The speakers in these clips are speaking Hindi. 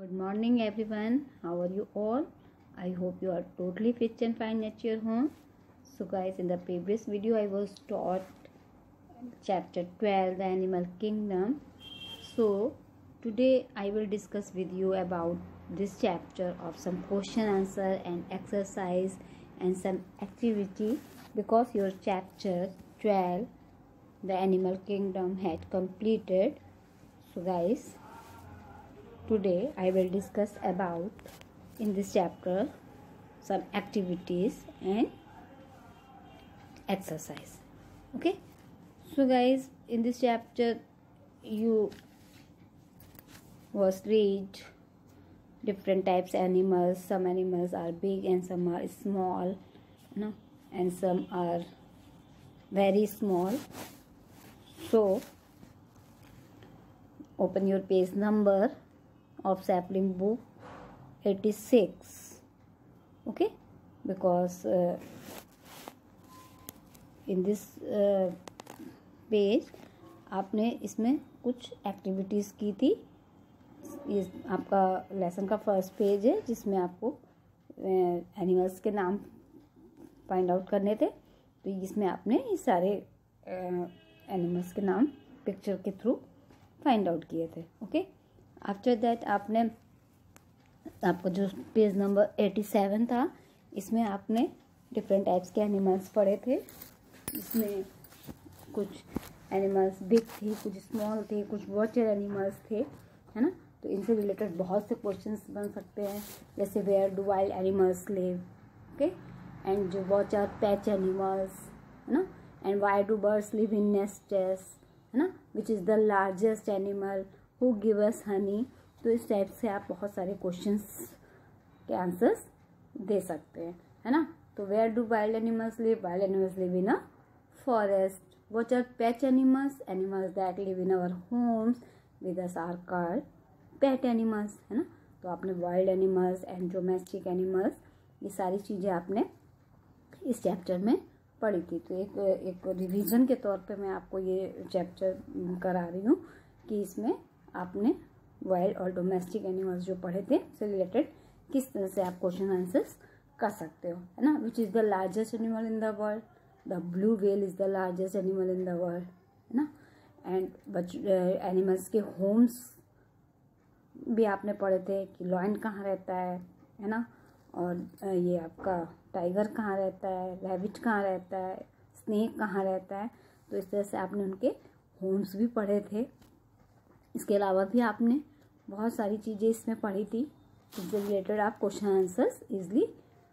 Good morning, everyone. How are you all? I hope you are totally fit and fine at your home. So, guys, in the previous video, I was taught chapter 12, the animal kingdom. So, today I will discuss with you about this chapter of some question answer and exercise and some activity because your chapter 12 the animal kingdom had completed so guys today i will discuss about in this chapter some activities and exercise. Okay? So guys in this chapter you was read different types animals. Some animals are big and some are small know and some are very small. So open your page number of sapling book 86 okay? Because uh, in this uh, page आपने इसमें कुछ एक्टिविटीज़ की थी। ये आपका लेसन का फ़र्स्ट पेज है जिसमें आपको एनिमल्स के नाम फाइंड आउट करने थे। तो इसमें आपने ये सारे एनिमल्स के नाम पिक्चर के थ्रू फाइंड आउट किए थे। ओके आफ्टर दैट आपने, आपका जो पेज नंबर एटी सेवन था, इसमें आपने डिफरेंट टाइप्स के एनिमल्स पढ़े थे। इसमें कुछ एनिमल्स बिग थे, कुछ स्मॉल थे, कुछ वॉचर एनिमल्स थे, है ना? तो इनसे रिलेटेड बहुत से क्वेश्चंस बन सकते हैं। जैसे where do wild animals live okay and जो वॉच आर पैच एनिमल्स है ना? And why do birds live in nests है ना? Which is the largest animal who give us honey तो इस टाइप से आप बहुत सारे क्वेश्चंस के आंसर्स दे सकते हैं, है ना? तो where do wild animals live wild animals live in a forest which are pets animals animals that live in our homes with us are called pet animals है ना? तो आपने wild animals and domestic animals ये सारी चीज़ें आपने इस चैप्टर में पढ़ी थी। तो एक एक रिवीजन के तौर पे मैं आपको ये चैप्टर करा रही हूँ कि इसमें आपने वाइल्ड और डोमेस्टिक एनिमल्स जो पढ़े थे, से रिलेटेड किस तरह से आप क्वेश्चन आंसर्स कर सकते हो, है ना? Which is the largest animal in the world the blue whale is the largest animal in the world है ना? एंड बच एनिमल्स के होम्स भी आपने पढ़े थे कि लॉइन कहाँ रहता है है ना? और ये आपका टाइगर कहाँ रहता है रैबिट कहाँ रहता है स्नेक कहाँ रहता है? तो इस तरह से आपने उनके होम्स भी पढ़े थे। इसके अलावा भी आपने बहुत सारी चीज़ें इसमें पढ़ी थी, जिससे रिलेटेड आप क्वेश्चन आंसर्स इजली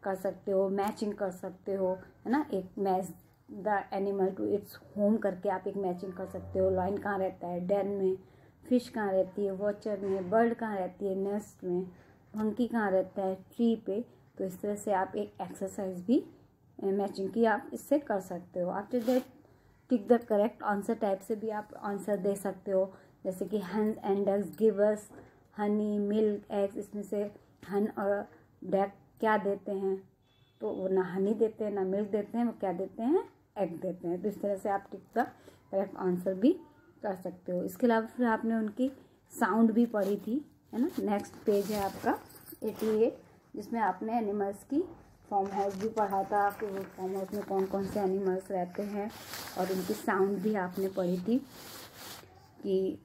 कर सकते हो मैचिंग कर सकते हो, है ना? एक match the animal to its home करके आप एक मैचिंग कर सकते हो। लाइन कहाँ रहता है? डेन में। फ़िश कहाँ रहती है? वॉचर में। बर्ड कहाँ रहती है? नेस्ट में। मंकी कहाँ रहता है? ट्री पे। तो इस तरह से आप एक एक्सरसाइज भी मैचिंग की आप इससे कर सकते हो। After that tick the correct answer type से भी आप आंसर दे सकते हो। जैसे कि hen and dogs give us, honey, milk, eggs, इसमें से हन और डैक क्या देते हैं? तो वो ना हनी देते हैं, ना मिल्क देते हैं, वो क्या देते हैं? एग देते हैं। तो इस तरह से आप टिक द करेक्ट आंसर भी कर सकते हो। इसके अलावा फिर आपने उनकी साउंड भी पढ़ी थी, है ना? नेक्स्ट पेज है आपका एटी एट जिसमें आपने एनिमल्स की फॉर्म हाउस भी पढ़ा था। कि वो फॉर्म हाउस में कौन कौन से एनिमल्स रहते हैं और उनकी साउंड भी आपने पढ़ी थी। कि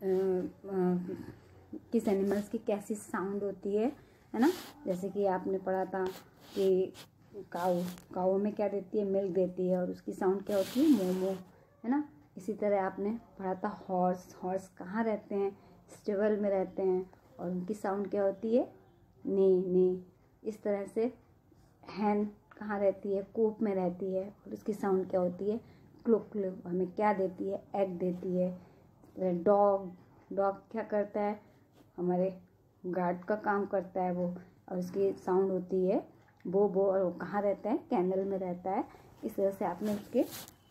किस एनिमल्स की कैसी साउंड होती है है ना? जैसे कि आपने पढ़ा था कि काऊ काऊ में क्या देती है? मिल्क देती है और उसकी साउंड क्या होती है? मोमो, है ना? इसी तरह आपने पढ़ा था हॉर्स हॉर्स कहाँ रहते हैं? स्टेबल में रहते हैं और उनकी साउंड क्या होती है? ने ने। इस तरह से हैन कहाँ रहती है? कूप में रहती है और उसकी साउंड क्या होती है? क्लुक क्लुक हमें क्या देती है? एग देती है। डॉग डॉग क्या करता है? हमारे गार्ड का काम करता है वो। और उसकी साउंड होती है वो बो, और वो कहाँ रहता है? कैनल में रहता है। इस तरह से आपने उसके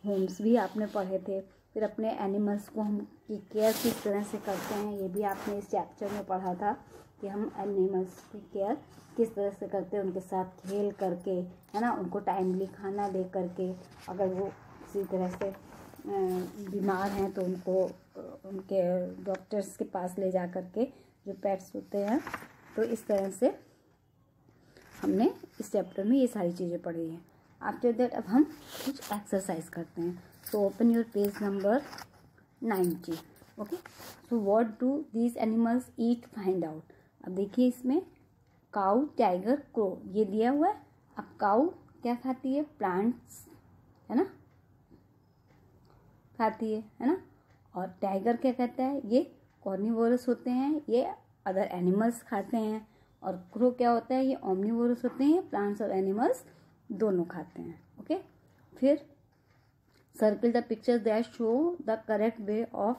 होम्स भी आपने पढ़े थे। फिर अपने एनिमल्स को हम की केयर किस तरह से करते हैं, ये भी आपने इस चैप्टर में पढ़ा था कि हम एनिमल्स की केयर किस तरह से करते हैं, उनके साथ खेल करके, है ना? उनको टाइमली खाना दे करके। अगर वो किसी तरह से बीमार हैं तो उनको उनके डॉक्टर्स के पास ले जा कर के जो पेट्स होते हैं तो इस तरह से हमने इस चैप्टर में ये सारी चीज़ें पढ़ी हैं। आफ्टर दैट अब हम कुछ एक्सरसाइज करते हैं। तो open your page number ninety okay so what do these animals eat find out अब देखिए इसमें काउ टाइगर क्रो ये दिया हुआ है। अब काउ क्या खाती है? प्लांट्स है ना? खाती है है ना? और टाइगर क्या कहता है? ये कॉर्निवोरस होते हैं ये अदर एनिमल्स खाते हैं। और क्रो क्या होता है? ये ओमनीवोरस होते हैं प्लांट्स और एनिमल्स दोनों खाते हैं ओके फिर circle the picture that show the correct way of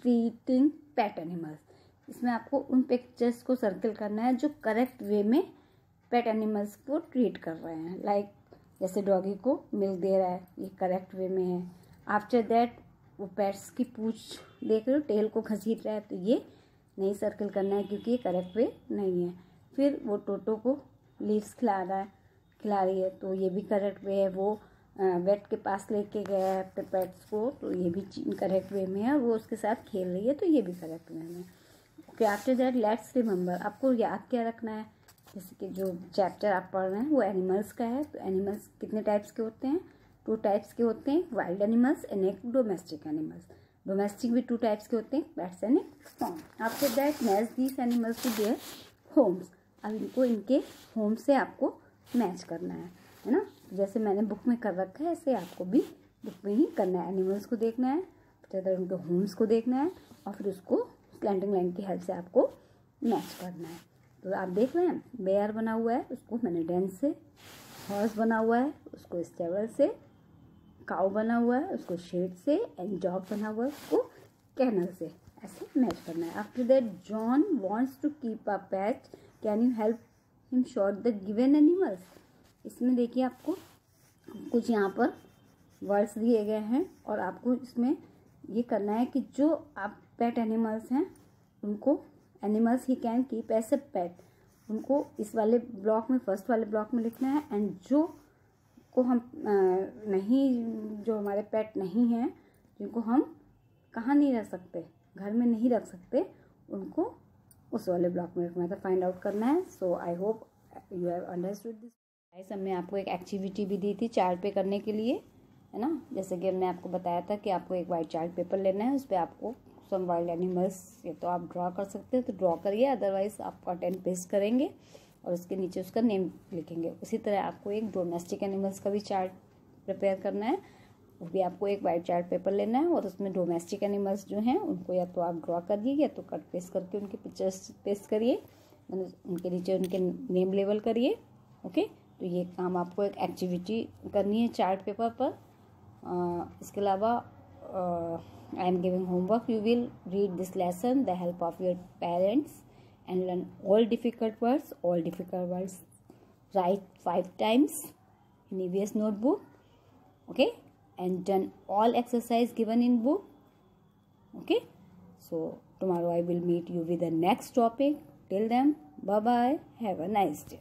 treating pet animals इसमें आपको उन पिक्चर्स को सर्किल करना है जो करेक्ट वे में पेट एनिमल्स को ट्रीट कर रहे हैं। लाइक like, जैसे डॉगी को मिल्क दे रहा है ये करेक्ट वे में है। आफ्टर दैट वो पेट्स की पूछ देख रहे हो, टेल को घसीट रहा है तो ये नहीं सर्कल करना है क्योंकि ये करेक्ट वे नहीं है। फिर वो टोटो को लीव्स खिला रहा है, खिला रही है तो ये भी करेक्ट वे है। वो वेट के पास लेके गया है अपने पेट्स को तो ये भी करेक्ट वे में है वो उसके साथ खेल रही है तो ये भी करेक्ट वे में okay after that let's remember आपको याद क्या रखना है? जैसे कि जो चैप्टर आप पढ़ रहे हैं, वो एनिमल्स का है तो एनिमल्स कितने टाइप्स के होते हैं? टू टाइप्स के होते हैं वाइल्ड एनिमल्स एंड एक डोमेस्टिक एनिमल्स डोमेस्टिक भी टू टाइप्स के होते हैं pets and farm after that match these animals to their homes अब इनको इनके होम से आपको मैच करना है है ना? जैसे मैंने बुक में कर रखा है, ऐसे आपको भी बुक में ही करना है एनिमल्स को देखना है, फिर उनके होम्स को देखना है, और फिर उसको स्लैंडिंग लाइन की हेल्प से आपको मैच करना है। तो आप देख रहे हैं बेयर बना हुआ है, उसको मैंने डेंस से हॉर्स बना हुआ है, उसको स्टेबल से काउ बना हुआ है, उसको शेड से एंड डॉग बना हुआ है, उसको कैनल से। ऐसे मैच करना है। After that John wants to keep a pet can you help him sort the given animals इसमें देखिए आपको कुछ यहाँ पर वर्ड्स दिए गए हैं और आपको इसमें ये करना है कि जो आप पेट एनिमल्स हैं, उनको animals he can keep as a pet उनको इस वाले ब्लॉक में फ़र्स्ट वाले ब्लॉक में लिखना है एंड जो को हम नहीं, जो हमारे पेट नहीं हैं, जिनको हम कहाँ नहीं रह सकते, घर में नहीं रख सकते, उनको उस वाले ब्लॉक में रखना था फाइंड आउट करना है। So I hope you have understood this guys हमने आपको एक एक्टिविटी भी दी थी चार्ट पे करने के लिए, है ना? जैसे कि हमने आपको बताया था कि आपको एक वाइट चार्ट पेपर लेना है, उस पर आपको सम वाइल्ड एनिमल्स ये तो आप ड्रॉ कर सकते हो तो ड्रॉ करिए अदरवाइज़ आप टेन पेस्ट करेंगे। और उसके नीचे उसका नेम लिखेंगे। उसी तरह आपको एक डोमेस्टिक एनिमल्स का भी चार्ट प्रिपेयर करना है। वो भी आपको एक वाइट चार्ट पेपर लेना है और उसमें डोमेस्टिक एनिमल्स जो हैं उनको या तो आप ड्रॉ करिए या तो कट पेस्ट करके उनके पिक्चर्स पेस्ट करिए। उनके नीचे उनके नेम लेवल करिए ओके तो ये काम आपको एक एक्टिविटी करनी है चार्ट पेपर पर। आ, इसके अलावा I am giving homework you will read this lesson the help of your parents and learn all difficult words all difficult words write five times in EVS notebook okay? And done all exercise given in book okay? So tomorrow I will meet you with the next topic. Till then bye bye have a nice day